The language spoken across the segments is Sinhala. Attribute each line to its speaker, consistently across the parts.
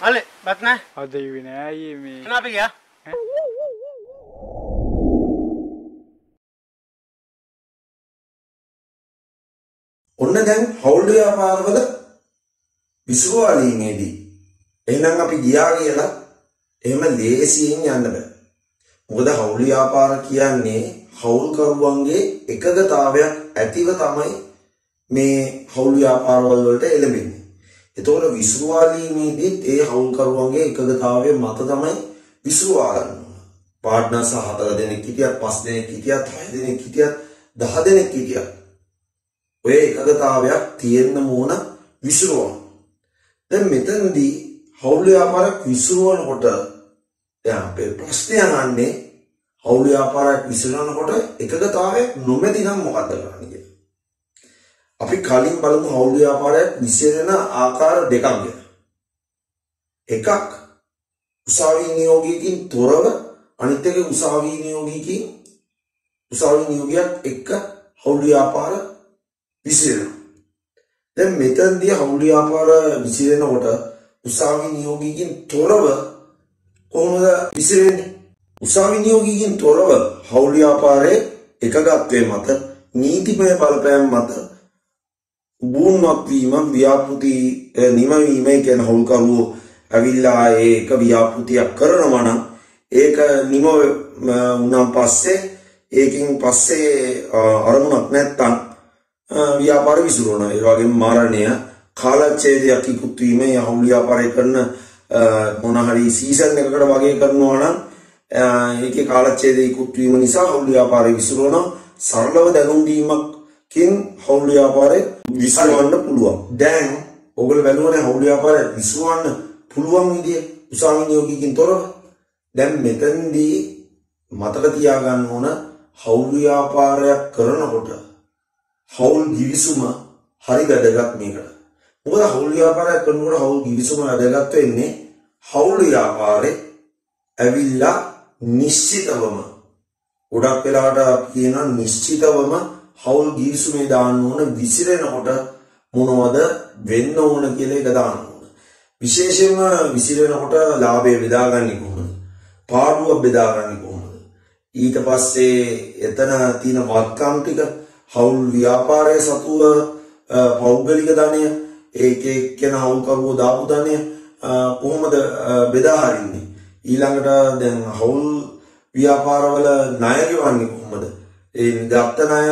Speaker 1: අල්ලේ බත් නෑ
Speaker 2: අද ඉවි නෑ අයියේ මේ
Speaker 1: එන අපි ගියා
Speaker 3: ඔන්න දැන් හවුල් ව්‍යාපාරවල විසුරුවාලීමේදී එහෙනම් අපි ගියා කියලා එහෙම ලේසියෙන් යන්න බෑ. මොකද හවුල් ව්‍යාපාර කියන්නේ හවුල්කරුවන්ගේ එකගතාවයක් ඇතිව තමයි මේ හවුල් ව්‍යාපාරවල වලට එළඹෙන්නේ. එතකොට විසුරුවාලීමේදීත් ඒ හවුල්කරුවන්ගේ එකගතාවය මත තමයි විසුරුවා ගන්න ඕන. පාර්ට්නර්ස් හතර දෙනෙක් හිටියත් පස් දෙනෙක් හිටියත් හය දෙනෙක් හිටියත් දහ දෙනෙක් හිටියත් ඔය එකගතාවයක් තියෙන්න ඕන විසුරුවන. දැන් මෙතනදී හවුල් ව්‍යාපාරයක් විසුරුවනකොට දැන් අපේ ප්‍රශ්නය අහන්නේ හවුල් ව්‍යාපාරයක් විසුරුවනකොට එකගතාවයක් නොමැති නම් මොකද්ද කරන්න කියලා. අපි කලින් බලමු හවුල් ව්‍යාපාරයක් විසිරෙන ආකාර දෙකක් ගැන. එකක් උසාවි නියෝගයකින් තොරව අනිත් එක උසාවි නියෝගයකින් උසාවි නියෝගයක් එක්ක හවුල් ව්‍යාපාර විසිරෙනවා. දැන් මෙතනදී හවුල් ව්‍යාපාර විසිරෙනකොට උසාවි නියෝගිකින් තොරව කොහොමද විසිරෙන්නේ? උසාවි නියෝගිකින් තොරව හවුල් ව්‍යාපාරයේ එකගත්වයේ මත නීතිමය බලපෑම් මත බුණක් වීම ව්‍යාපෘති නිමවීම කියන හවුල්කරුවෝ ඇවිල්ලා ඒක ව්‍යාපෘතියක් කරනවා නම් ඒක නිම වුණාන් පස්සේ ඒකින් පස්සේ අරමුණක් නැත්තම් ව්‍යාපාර විසිරුවන ඒ වගේම මරණය කාලච්ඡේදයක් ඉක්ුත් වීම යහුල් ව්‍යාපාරය කරන මොන හරි සීසන් එකකට වගේ කරනවා නම් ඒකේ කාලච්ඡේදය ඉක්ුත් වීම නිසා හවුල් ව්‍යාපාරය විසිරුවන සරලව දැනුම් දීමකින් හවුල් ව්‍යාපාරය විසිරවන්න පුළුවන්. දැන් ඔයගොල්ලෝ බැලුවනේ හවුල් ව්‍යාපාරය විසිරවන්න පුළුවන් විදිය උසාවි නියෝගිකින් තොරව දැන් මෙතනදී මතක තියාගන්න ඕන හවුල් ව්‍යාපාරයක් කරනකොට හවුල් ගිවිසුම හරි වැදගත් මේකට. මොකද හවුල් ව්‍යාපාරයක් කරනකොට හවුල් ගිවිසුම වැදගත් වෙන්නේ හවුල් ව්‍යාපාරේ ඇවිල්ලා නිශ්චිතවම ගොඩක් වෙලාවට කියන නිශ්චිතවම හවුල් ගිවිසුමේ දාන්න ඕන විසිරෙනකොට මොනවද වෙන්න ඕන කියලා එක දාන්න ඕන. විශේෂයෙන්ම විසිරෙනකොට ලාභය බෙදාගන්නේ කොහොමද? පාඩුව බෙදාගන්නේ කොහොමද? ඊට පස්සේ එතන තියෙන වත්කම් ටික හවුල් ව්‍යාපාරය සතුව පෞද්ගලික ධනය ඒක එක්කෙන හවුල්කරුවෝ දාපු ධනය කොහොමද බෙදා හරින්නේ? ඊළඟට දැන් හවුල් ව්‍යාපාරවල ණය ගෙවන්නේ කොහොමද? ඒ ගත්ත ණය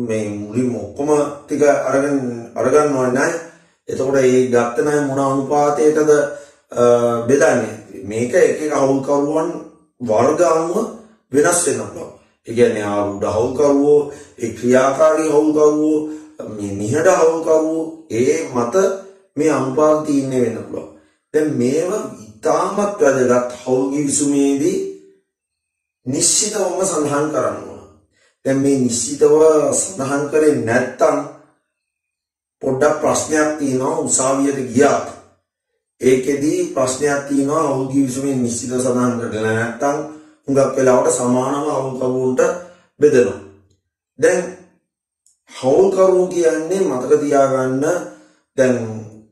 Speaker 3: මේ මුලින්ම ඔක්කොම ටික අරගෙන අරගන්නවා ණය එතකොට ඒ ගත්ත ණය මොන අනුපාතයටද බෙදන්නේ? මේක එක එක හවුල්කරුවන් වර්ග අනුව වෙනස් වෙන්න පුළුවන් ඒ කියන්නේ ආරුඩ හවුල්කරුවෝ ඒ ක්‍රියාකාරී හවුල්කරුවෝ මේ නිහඬ හවුල්කරුවෝ ඒ මත මේ අනුපාත තීරණය වෙන්න පුළුවන්. දැන් මේව ඉතාමත් වැදගත් හවුල් ගිවිසුමේදී නිශ්චිතවම සඳහන් කරන්න ඕන. දැන් මේ නිශ්චිතව සඳහන් කරේ නැත්තම් පොඩ්ඩක් ප්‍රශ්නයක් තියෙනවා උසාවියට ගියාත් ඒකෙදි ප්‍රශ්නයක් තියෙනවා හවුල් ගිවිසුමේ නිශ්චිත සඳහන් කරලා නැත්තම් හුඟක් වෙලාවට සමානව හවුල්කරුවන්ට බෙදෙනවා. දැන් හවුල්කරුවෝ කියන්නේ මතක තියාගන්න දැන්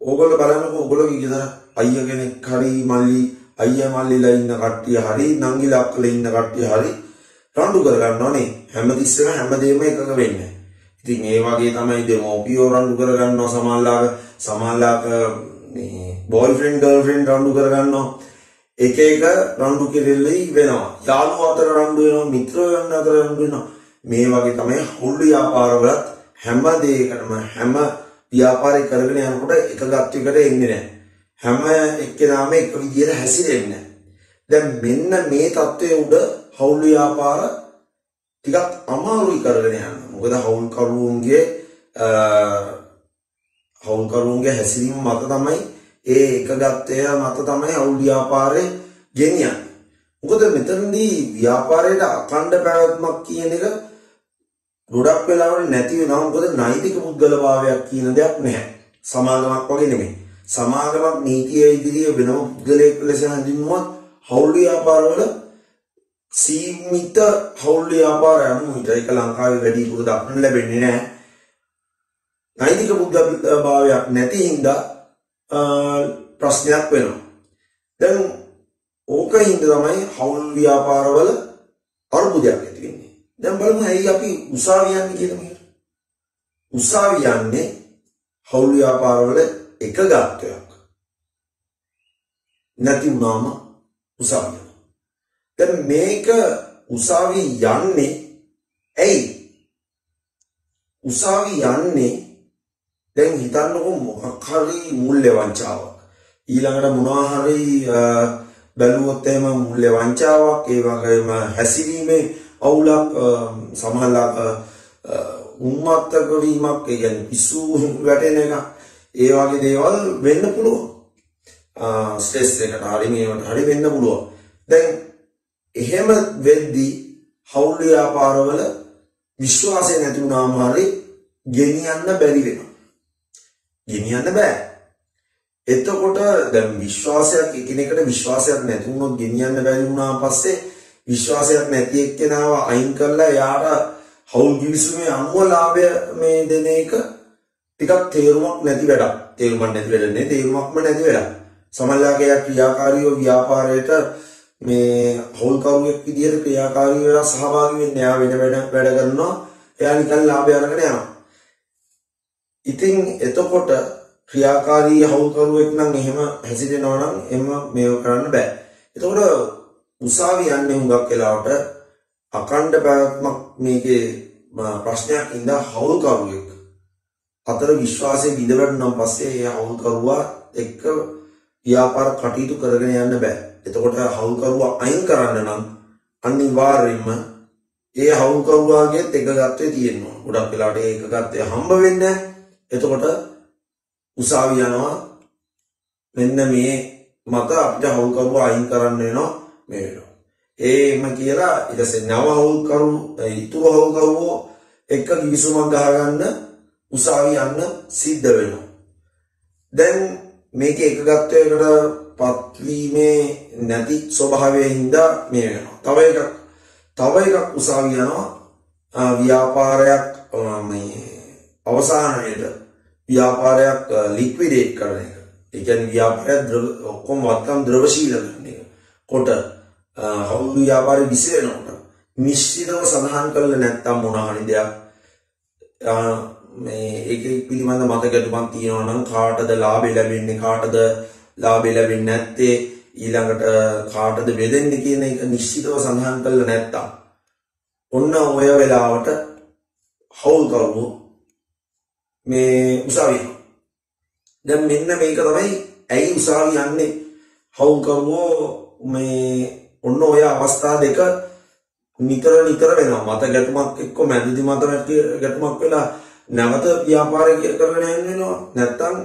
Speaker 3: ඕගොල්ලෝ බලන්නකෝ ඕගොල්ලෝ ගෙදර අයියා කෙනෙක් හරි මල්ලි අයියා මල්ලිලා ඉන්න කට්ටිය හරි නංගිලා අක්කලා ඉන්න කට්ටිය හරි රණ්ඩු කර ගන්නවනේ හැමතිස්සෙම හැමදේම එකක වෙන්නේ. ඉතින් ඒ වගේ තමයි දෙමෝපියෝ රණ්ඩු කර ගන්නවා සමහරලාක සමහරලාක මේ බෝයිෆ්‍රෙන්ඩ් ගර්ල්ෆ්‍රෙන්ඩ් රණ්ඩු කර ගන්නවා. එක එක රණ්ඩු කෙරෙල්ලයි වෙනවා. යාළුවෝ අතර රණ්ඩු වෙනවා, මිත්‍රයෝ අතර රණ්ඩු වෙනවා. මේ වගේ තමයි හොල් ව්‍යාපාරවලත් හැම දෙයකටම හැම ව්‍යාපාරය කරගෙන යනකොට එක ගත්වයකට එන්නේ නැහැ. හැම එක්කෙනාම එක විදියට හැසිරෙන්නේ නැහැ. දැන් මෙන්න මේ தත්වයේ උඩ හවුල් ව්‍යාපාර ටිකක් අමාරුයි කරගෙන යන්න. මොකද හවුල් කරුවන්ගේ හවුල් කරුවන්ගේ හැසිරීම මත තමයි ඒ එකගත්වය මත තමයි හවුල් ව්‍යාපාරය ගෙනියන්නේ. මොකද මෙතනදී ව්‍යාපාරයට අඛණ්ඩ පැවැත්මක් කියන එක ගොඩක් වෙලාවට නැති වෙනවා මොකද නෛතික පුද්ගලභාවයක් කියන දෙයක් නැහැ. සමාගමක් වගේ නෙමෙයි. සමාගමක් නීතිය ඉදිරියේ වෙනම පුද්ගලයෙක් ලෙස හඳුන්වුවත් හවුල් ව්‍යාපාරවල සීමිත හවුල් ව්‍යාපාර යනුවිට ඒක ලංකාවේ වැඩිපුර දක්නට ලැබෙන්නේ නැහැ. නෛතික පුද්ගලභාවයක් නැති හින්දා ප්‍රශ්නයක් වෙනවා. දැන් ඕකින්ද තමයි හවුල් ව්‍යාපාරවල අර්බුදයක් ඇති වෙන්නේ. දැන් බලමු ඇයි අපි උසාවි යන්නේ කියලා මේකට. උසාවි යන්නේ හවුල් ව්‍යාපාරවල එක ගාත්වයක්. නැති වුණාම උසාවිය. දැන් මේක උසාවි යන්නේ ඇයි? උසාවි යන්නේ දැන් හිතන්නකො මොකක් හරි මුල්‍ය වංචාවක්. ඊළඟට මොනවා හරි බැලුවොත් එහෙම මුල්‍ය වංචාවක් ඒ වගේම හැසිරීමේ අවුලක් සමහරවිට උන්මත්තක වීමක් ඒ කියන්නේ පිස්සු වැටෙන එක ඒ වගේ දේවල් වෙන්න පුළුවන්. ස්ට්‍රෙස් එකට හරි මේවට හරි වෙන්න පුළුවන්. දැන් එහෙම වෙද්දී හවුල් ව්‍යාපාරවල විශ්වාසය නැති වුණාම හරි ගෙනියන්න බැරි වෙනවා. ගෙනියන්න බෑ. එතකොට දැන් විශ්වාසයක් එකිනෙකට විශ්වාසයක් නැති වුණොත් ගෙනියන්න බැරි වුණාන් පස්සේ විශ්වාසයක් නැති එක්කෙනාව අයින් කරලා යාට හවුල් ගිවිසුමේ අනුව ලාභය මේ දෙන එක ටිකක් තේරුමක් නැති වැඩක්. තේරුමක් නැති වැඩ නෙවෙයි තේරුමක්ම නැති වැඩක්. සමහරවිට ක්‍රියාකාරීව ව්‍යාපාරයට මේ හවුල්කරුවෙක් විදිහට ක්‍රියාකාරී වෙලා සහභාගී වෙන්න එයා වෙන වැඩ වැඩ කරනවා එයා නිකන් ලාභය අරගෙන යනවා ඉතින් එතකොට ක්‍රියාකාරී හවුල්කරුවෙක් නම් එහෙම හැසිරෙනවා නම් එහෙම මේව කරන්න බෑ. එතකොට උසාවි යන්නේ හුඟක් වෙලාවට අකණ්ඩ පැවැත්මක් මේකේ ප්‍රශ්නයක් ඉඳලා හවුල්කරුවෙක්. අතර විශ්වාසය බිඳ වැටුණාන් පස්සේ ඒ හවුල්කරුවා එක්ක ව්‍යාපාර කටයුතු කරගෙන යන්න බෑ. එතකොට හවුල්කරුවා අයින් කරන්න නම් අනිවාර්යෙන්ම ඒ හවුල්කරුවාගේත් එක ගත්තේ තියෙනවා. ගොඩක් වෙලාවට ඒ එක ගත්තේ හම්බ වෙන්නේ එතකොට උසාවි යනවා මෙන්න මේ මත අපිට හවුල්කරුවා අයින් කරන්න වෙනවා මේ වෙනවා. ඒම කියලා ඊට පස්සේ නව හවුල්කරු ඉතුරු හවුල්කරුවෝ එක කිවිසුමක් ගහගන්න උසාවි යන්න සිද්ධ වෙනවා. දැන් මේක එක ගත්තයකට පත්වීමේ නැති ස්වභාවයෙන් හින්දා මේ වෙනවා. තව එකක් තව එකක් උසාවි යනවා ව්‍යාපාරයක් මේ අවසානයේද ව්‍යාපාරයක් ලික්විඩේට් කරන එක. ඒ කියන්නේ ව්‍යාපාරය ඔක්කොම වත්කම් ද්‍රවශීල කරන එක. කොට හවුල් ව්‍යාපාරය විසිරෙනකොට නිශ්චිතව සඳහන් කරලා නැත්තම් මොන හරි දෙයක් මේ ඒක පිළිබඳ මතකතුමක් තියෙනවා නම් කාටද ලාභය ලැබෙන්නේ කාටද ලාභය ලැබෙන්නේ නැත්තේ ඊළඟට කාටද බෙදෙන්නේ කියන එක නිශ්චිතව සඳහන් කරලා නැත්තම් ඔන්න ඔය වෙලාවට හවුල් කරුවෝ මේ උසාවිය. දැන් මෙන්න මේක තමයි ඇයි උසාවි යන්නේ? හවුල් කරුවෝ මේ ඔන්න ඔය අවස්ථා දෙක නිතර නිතර වෙනවා. මත ගැටුමක් එක්ක මැදදි මත ගැටුමක් වෙලා නැවත ව්‍යාපාරය කරගෙන යන්න වෙනවා. නැත්තම්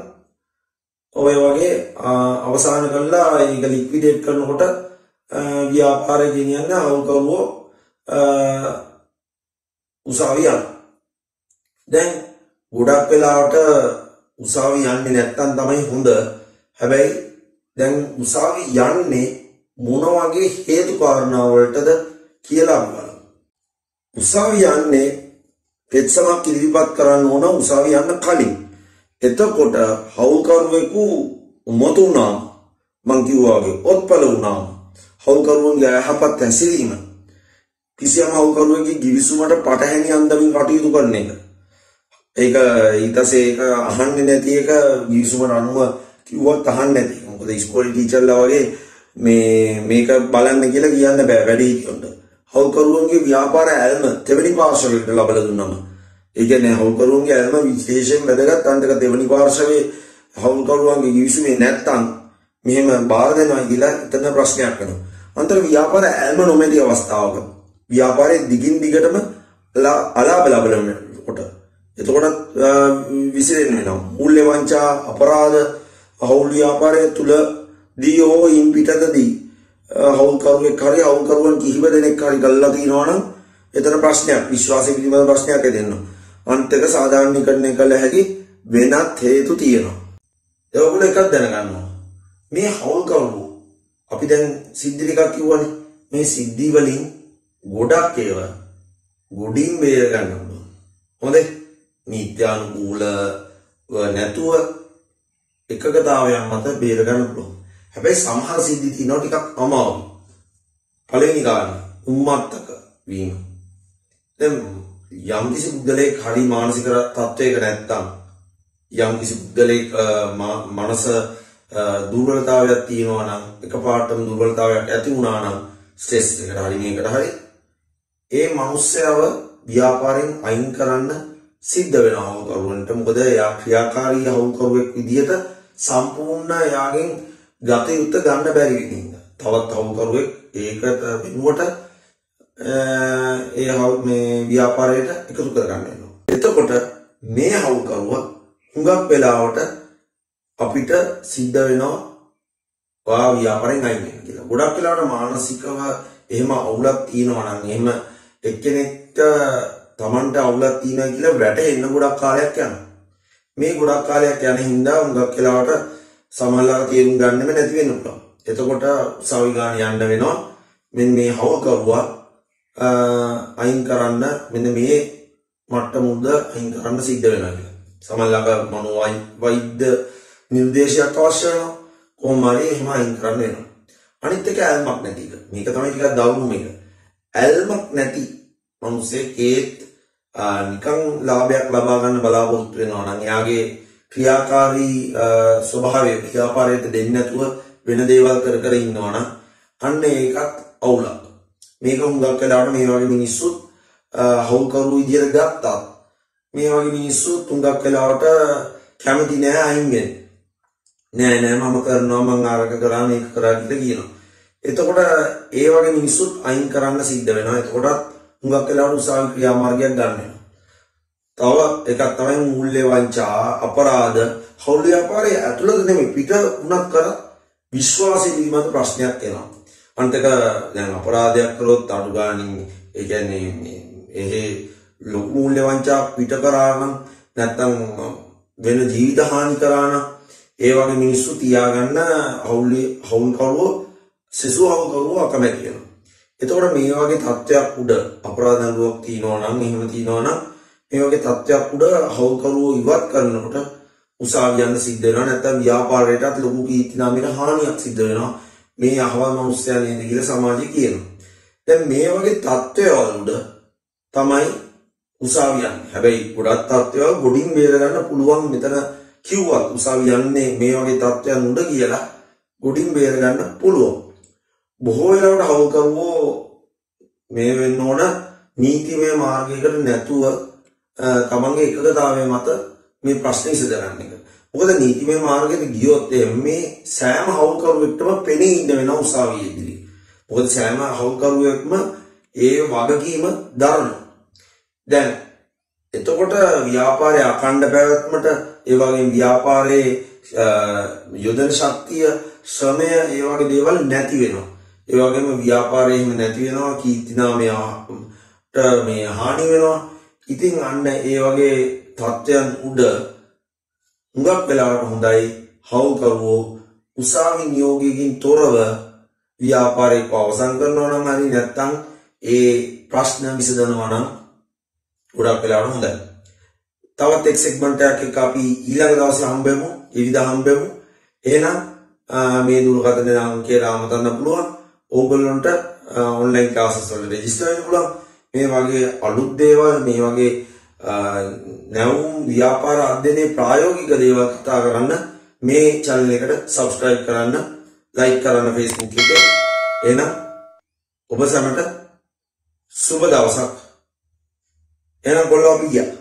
Speaker 3: ඔය වගේ අවසාන කළා ඒක ලික්විඩේට් කරනකොට ව්‍යාපාරය ගෙනියන්න අවුකරුවෝ උසාවි යන. දැන් ගොඩක් වෙලාවට උසාවි යන්නේ නැත්තම් තමයි හොඳ. හැබැයි දැන් උසාවි යන්නේ මොන වගේ හේතු කාරණා වලටද කියලා බලමු. උසාවි යන්නේ පෙත්සමක් ඉදිරිපත් කරන්න ඕන උසාවි යන්න කලින්. එතකොට හවුල්කරුවෙකු උමතු වුණාම මං කිව්වාගේ ඔත්පල වුණාම හවුල්කරුවන්ගේ යහපත් හැසිරීම කිසියම් හවුල්කරුවෙකුගේ givisumට පටහැනි අන්දමින් කටයුතු කරන එක ඒක ඊටසේ ඒක අහන්නේ නැති එක givisumට අනුව කිව්වත් අහන්නේ නැති මොකද ඉස්කෝලේ ටීචර්ලා වගේ මේ මේක බලන්න කියලා කියන්න බෑ වැඩි හිටියොත්. හවුල්කරුවන්ගේ ව්‍යාපාර ඇල්ම තෙවැනි පාර්ශවයකට ලබා දුන්නම. ඒ කියන්නේ හවුල්කරුවන්ගේ ඇල්ම විශේෂයෙන් වැදගත් අන්තක දෙවනි පාර්ශවයේ හවුල්කරුවන්ගේ givisුමේ නැත්තම් මෙහෙම බාර දෙනවා කියලා එතන ප්‍රශ්නයක් වෙනවා. අන්තර ව්‍යාපාර ඇල්ම නොමැති අවස්ථාවක ව්‍යාපාරයේ දිගින් දිගටම අලාභ ලබන කොට එතකොට විසිරෙන්න වෙනවා. මූල්‍ය වංචා අපරාධ හවුල් ව්‍යාපාරය තුල දී හෝ ඉන් පිටතදී හවුල්කරුවෙක් හරි හවුල්කරුවන් කිහිප දෙනෙක් හරි ගල්ලා තිනවනම් එතන ප්‍රශ්නයක් විශ්වාසය පිළිබඳ ප්‍රශ්නයක් ඇදෙනවා. අනිත් එක සාධාරණීකරණය කළ හැකි වෙනත් හේතු තියෙනවා. ඒගොල්ලෝ එකක් දැනගන්නවා. මේ හවුල් කවුරු අපි දැන් සිද්ධි ටිකක් කිව්වනේ. මේ සිද්ධි වලින් ගොඩක් ඒවා ගොඩින් බේර ගන්න පුළුවන්. හොඳේ. නීත්‍යානුකූල නැතුව එකගතාවයන් මත බේර ගන්න පුළුවන්. හැබැයි සමහර සිද්ධි තියෙනවා ටිකක් අමාරුයි. පළවෙනි කාරණා උම්මත්තක වීම. දැන් යම් කිසි පුද්ගලයෙක් හරි මානසික තත්වයක නැත්තම් යම් කිසි පුද්ගලයෙක් මනස දුර්වලතාවයක් තියෙනවා නම් එකපාරටම දුර්වලතාවයක් ඇති වුණා නම් ස්ට්‍රෙස් එකට හරි මේකට හරි ඒ මිනිස්සයව ව්‍යාපාරයෙන් අයින් කරන්න සිද්ධ වෙනවා හවුකරුවන්ට මොකද එයා ක්‍රියාකාරී හවුකරුවෙක් විදිහට සම්පූර්ණ එයාගෙන් ගත යුත්ත ගන්න බැරි විදිහින්ද තවත් හවුකරුවෙක් ඒකට වෙනුවට ඒ මේ ව්‍යාපාරයට එකතු කරගන්න වෙනවා. එතකොට මේ හවුකරුව හුඟක් වෙලාවට අපිට සිද්ධ වෙනවා ඔයා ව්‍යාපාරයෙන් අයින් වෙන්න කියලා. ගොඩක් වෙලාවට මානසිකව එහෙම අවුලක් තියෙනවා නම් එහෙම එක්කෙනෙක්ට Tamanට අවුලක් තියෙනවා කියලා වැටෙන්න ගොඩක් කාලයක් යනවා. මේ ගොඩක් කාලයක් යන හින්දා හුඟක් වෙලාවට සමහරවල් තේරුම් ගන්නෙම නැති වෙන්න පුළුවන්. එතකොට උසාවි ගාන යන්න වෙනවා. මෙන්න මේ හවකරුවා අයින් කරන්න මෙන්න මේ මට්ටමුද්ද අයින් කරන්න සිද්ධ වෙනවා කියලා. සමහරවල් මනෝ වෛද්‍ය නිර්දේශයක් අවශ්‍ය වෙනවා. කොහොම හරි එහෙම අයින් කරන්න වෙනවා. අනිත් එක ඇල්මක් නැති එක. මේක තමයි ටිකක් දවුණු මේක. ඇල්මක් නැති මිනිස්සේ ඒත් නිකන් ලාභයක් ලබා ගන්න බලාපොරොත්තු වෙනවා නම් එයාගේ ක්‍රියාකාරී ස්වභාවය ව්‍යාපාරයට දෙන්නේ නැතුව වෙන දේවල් කර කර ඉන්නවා නම් අන්න ඒකත් අවුලක්. මේක හුඟක් වෙලාවට මේ වගේ මිනිස්සුත් හවුකරු විදියට ගත්තත් මේ වගේ මිනිස්සු තුඟක් වෙලාවට කැමති නෑ අයින් වෙන්න. නෑ නෑ මම කරනවා මං ආරක කරා මේක කරා කියලා කියනවා. එතකොට ඒ වගේ මිනිස්සුත් අයින් කරන්න සිද්ධ වෙනවා. එතකොටත් හුඟක් වෙලාවට උසාවි ක්‍රියාමාර්ගයක් ගන්න වෙනවා. තව එකක් තමයි මූල්‍ය වංචා අපරාධ හවුල් ව්‍යාපාරයේ ඇතුළත නෙමෙයි පිට උනක් කර විශ්වාසය පිළිබඳ ප්‍රශ්නයක් එනවා. අන්තක දැන් අපරාධයක් කරොත් අඩු ගානින් ඒ කියන්නේ එහි ලොකු මූල්‍ය වංචා පිට කරා නම් නැත්තම් වෙන ජීවිත හානි කරා නම් ඒ වගේ මිනිස්සු තියාගන්න හවුල් හවුල් කරුවෝ සෙසු හවුල් කරුවෝ අකමැති වෙනවා. එතකොට මේ වගේ තත්ත්වයක් උඩ අපරාධ නඩුවක් තියෙනවා නම් එහෙම තියෙනවා නම් මේ වගේ තත්ත්වයක් උඩ හවුකරුවෝ ඉවත් කරනකොට උසාවි යන්න සිද්ධ වෙනවා. නැත්නම් ව්‍යාපාරයටත් ලොකු කීර්ති නාමයට හානියක් සිද්ධ වෙනවා. මේ අහවල් මිනිස්සයා නේද කියලා සමාජය කියනවා. දැන් මේ වගේ තත්ත්වවල උඩ තමයි උසාවි යන්නේ හැබැයි ගොඩක් තත්ත්වවල ගොඩින් බේර ගන්න පුළුවන් මෙතන කිව්වත් උසාවි යන්නේ මේ වගේ තත්ත්වයන් උඩ කියලා ගොඩින් බේර ගන්න පුළුවන්. බොහෝ වෙලාවට හවුකරුවෝ මේ වෙන්න ඕන නීතිමය මාර්ගයකට නැතුව තමන්ගේ එකගතාවය මත මේ ප්‍රශ්නේ විසඳගන්න එක. මොකද නීතිමය මාර්ගයට ගියොත් මේ සෑම හවුකරුවෙක්ටම පෙනී ඉන්න වෙනවා උසාවියේදී. මොකද සෑම හවුකරුවෙක්ම ඒ වගකීම දරනවා. දැන් එතකොට ව්‍යාපාරයේ අඛණ්ඩ පැවැත්මට ඒ වගේම ව්‍යාපාරයේ යොදන ශක්තිය ශ්‍රමය ඒ වගේ දේවල් නැති වෙනවා. ඒ වගේම ව්‍යාපාරයේ නැති වෙනවා කීර්ති නාමයට මේ හානි වෙනවා. ඉතින් අන්න ඒ වගේ තත්ත්වයන් උඩ හුඟක් වෙලාවට හොඳයි හවුකරුවෝ උසාවි නියෝගයකින් තොරව ව්‍යාපාරයක් අවසන් කරනවා නම් හරි නැත්නම් ඒ ප්‍රශ්න විසඳනවා නම් ගොඩක් වෙලාවට හොඳයි. තවත් එක් සෙග්මන්ට් එකක් අපි ඊළඟ දවසේ හම්බෙමු, ඉරිදා හම්බෙමු. එහෙනම් මේ දුරකථන අංකයට ආමතන්න පුළුවන්. ඕගොල්ලන්ට ඔන්ලයින් ක්ලාසස් වලට රෙජිස්ටර් වෙන්න පුළුවන්. මේ වගේ අලුත් දේවල් මේ වගේ නැවුම් ව්‍යාපාර අධ්‍යයනයේ ප්‍රායෝගික දේවල් කතා කරන්න මේ channel එකට subscribe කරන්න like කරන්න Facebook එකේ. එහෙනම් ඔබ සැමට සුබ දවසක්. එහෙනම් කොල්ලෝ අපි ගියා.